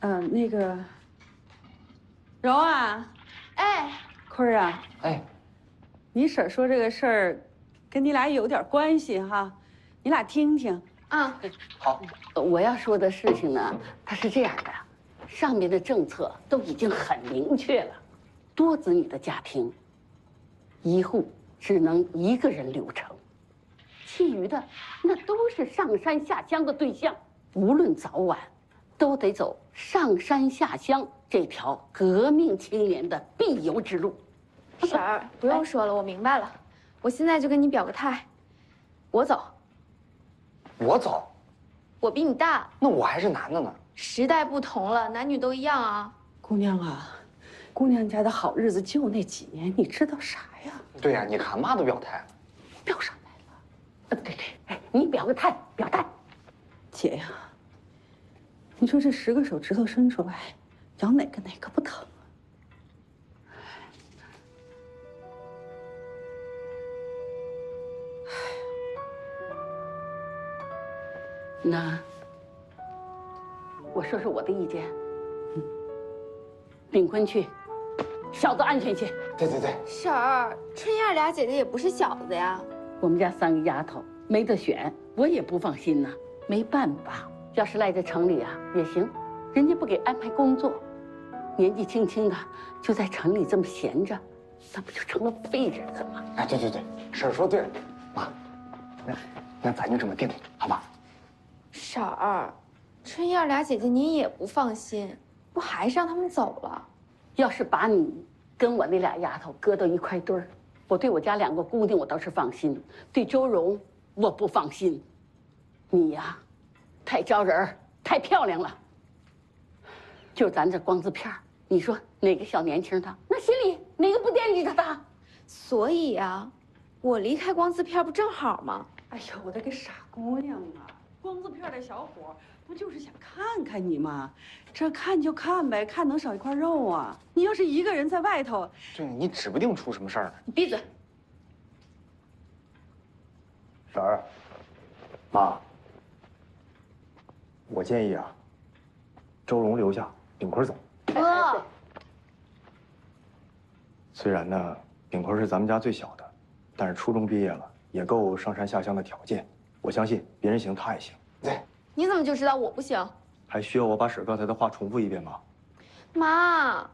嗯，那个柔啊，哎，坤儿啊，哎，你婶说这个事儿，跟你俩有点关系哈，你俩听听。啊，好，我要说的事情呢，它是这样的，上面的政策都已经很明确了，多子女的家庭，一户只能一个人留城，其余的那都是上山下乡的对象，无论早晚，都得走上山下乡这条革命青年的必由之路。婶儿，不用说了，我明白了，我现在就跟你表个态，我走，我走，我比你大，那我还是男的呢。时代不同了，男女都一样啊。姑娘啊，姑娘家的好日子就那几年，你知道啥呀？对呀、你看妈都表态了。表啥态了？呃，对对，哎，你表个态，表态。姐呀，你说这十个手指头伸出来，咬哪个哪个不疼啊？那我说说我的意见。嗯，炳坤去，小子安全些。对对对，婶儿，春燕俩姐姐也不是小子呀。我们家三个丫头没得选，我也不放心呐。没办法，要是赖在城里啊也行，人家不给安排工作，年纪轻轻的就在城里这么闲着，那不就成了废人了吗？哎，对对对，婶儿说对了，妈，那那咱就这么定了，好吧？婶儿，春燕俩姐姐您也不放心，不还是让他们走了？要是把你跟我那俩丫头搁到一块堆儿，我对我家两个姑娘我倒是放心，对周荣我不放心。你呀，太招人儿，太漂亮了。就咱这光字片儿，你说哪个小年轻的那心里哪个不惦记着他？所以呀，我离开光字片不正好吗？哎呦，我的个傻姑娘啊！光字片的小伙不就是想看看你吗？这看就看呗，看能少一块肉啊！你要是一个人在外头，对，你指不定出什么事儿呢。你闭嘴！婶儿，妈，我建议啊，周荣留下，炳坤走。哥，虽然呢，炳坤是咱们家最小的，但是初中毕业了，也够上山下乡的条件。我相信别人行，他也行。对，你怎么就知道我不行？还需要我把婶刚才的话重复一遍吗？妈，